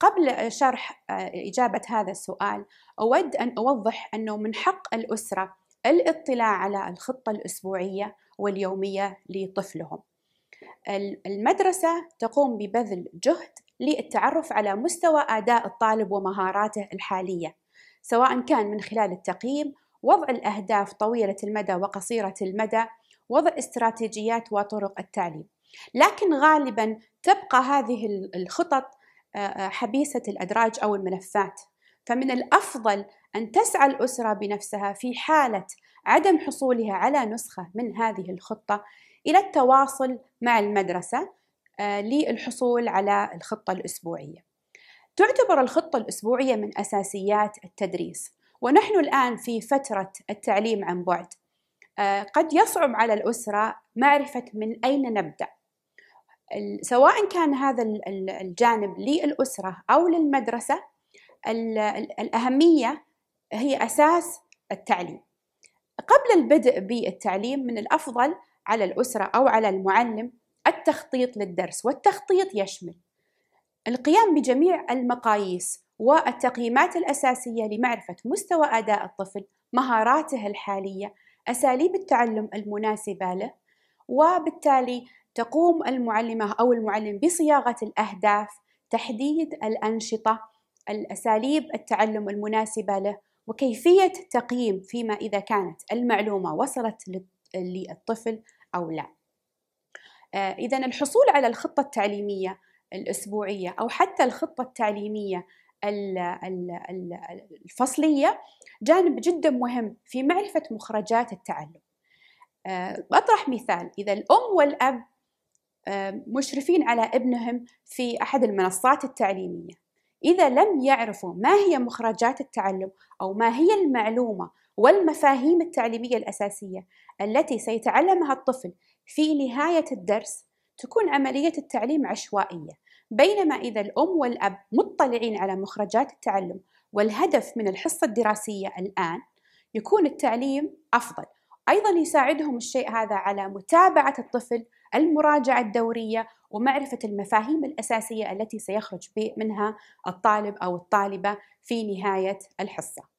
قبل شرح إجابة هذا السؤال أود أن أوضح أنه من حق الأسرة الاطلاع على الخطة الأسبوعية واليومية لطفلهم. المدرسة تقوم ببذل جهد للتعرف على مستوى أداء الطالب ومهاراته الحالية، سواء كان من خلال التقييم، وضع الأهداف طويلة المدى وقصيرة المدى، وضع استراتيجيات وطرق التعليم. لكن غالبا تبقى هذه الخطط حبيسة الأدراج أو الملفات، فمن الأفضل أن تسعى الأسرة بنفسها في حالة عدم حصولها على نسخة من هذه الخطة إلى التواصل مع المدرسة للحصول على الخطة الأسبوعية. تعتبر الخطة الأسبوعية من أساسيات التدريس، ونحن الآن في فترة التعليم عن بعد. قد يصعب على الأسرة معرفة من أين نبدأ. سواء كان هذا الجانب للأسرة أو للمدرسة الأهمية هي أساس التعليم. قبل البدء بالتعليم من الأفضل على الأسرة أو على المعلم التخطيط للدرس، والتخطيط يشمل القيام بجميع المقاييس والتقييمات الأساسية لمعرفة مستوى أداء الطفل، مهاراته الحالية، أساليب التعلم المناسبة له، وبالتالي تقوم المعلمة أو المعلم بصياغة الأهداف، تحديد الأنشطة، الأساليب التعلم المناسبة له، وكيفية التقييم فيما إذا كانت المعلومة وصلت للطفل أو لا. إذا الحصول على الخطة التعليمية الأسبوعية أو حتى الخطة التعليمية الفصلية جانب جدا مهم في معرفة مخرجات التعلم. بطرح مثال إذا الأم والأب مشرفين على ابنهم في أحد المنصات التعليمية. إذا لم يعرفوا ما هي مخرجات التعلم أو ما هي المعلومة والمفاهيم التعليمية الأساسية التي سيتعلمها الطفل في نهاية الدرس تكون عملية التعليم عشوائية. بينما إذا الأم والأب مطلعين على مخرجات التعلم والهدف من الحصة الدراسية الآن يكون التعليم أفضل. أيضا يساعدهم الشيء هذا على متابعة الطفل المراجعة الدورية ومعرفة المفاهيم الأساسية التي سيخرج منها الطالب أو الطالبة في نهاية الحصة.